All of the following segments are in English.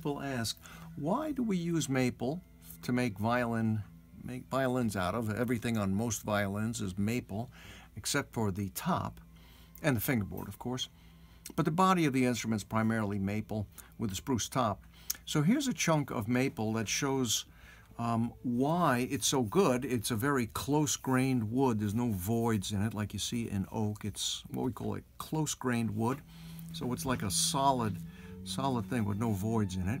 People ask, why do we use maple to make violin make violins out of? Everything on most violins is maple, except for the top and the fingerboard, of course. But the body of the instrument is primarily maple with a spruce top. So here's a chunk of maple that shows um, why it's so good. It's a very close-grained wood. There's no voids in it like you see in oak. It's what we call a close-grained wood. So it's like a solid, solid thing with no voids in it.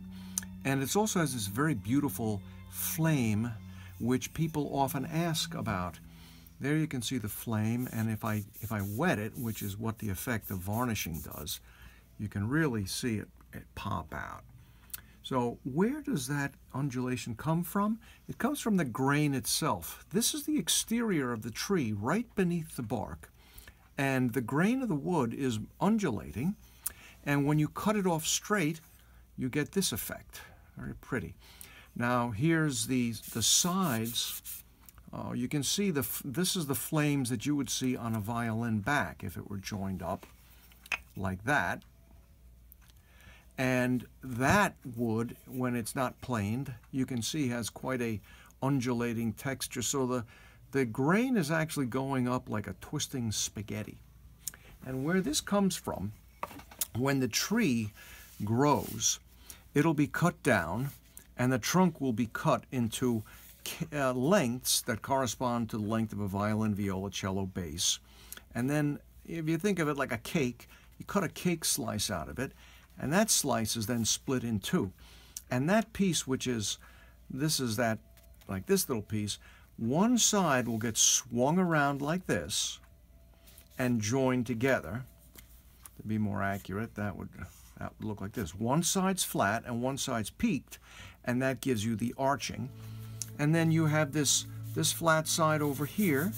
And it also has this very beautiful flame, which people often ask about. There you can see the flame, and if I, if I wet it, which is what the effect of varnishing does, you can really see it, it pop out. So where does that undulation come from? It comes from the grain itself. This is the exterior of the tree right beneath the bark. And the grain of the wood is undulating. And when you cut it off straight, you get this effect. Very pretty. Now here's the, the sides uh, you can see the this is the flames that you would see on a violin back if it were joined up like that. And that wood, when it's not planed, you can see has quite a undulating texture. So the, the grain is actually going up like a twisting spaghetti. And where this comes from, when the tree grows, it'll be cut down and the trunk will be cut into uh, lengths that correspond to the length of a violin, viola, cello, bass. And then if you think of it like a cake, you cut a cake slice out of it, and that slice is then split in two. And that piece, which is, this is that, like this little piece, one side will get swung around like this and joined together. To be more accurate, that would, that would look like this. One side's flat and one side's peaked, and that gives you the arching and then you have this this flat side over here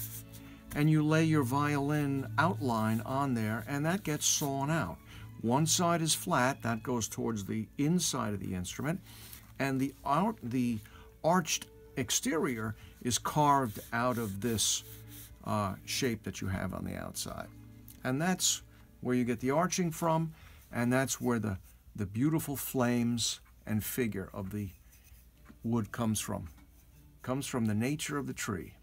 and you lay your violin outline on there and that gets sawn out. One side is flat, that goes towards the inside of the instrument, and the out the arched exterior is carved out of this uh, shape that you have on the outside. And that's where you get the arching from, and that's where the, the beautiful flames and figure of the wood comes from comes from the nature of the tree.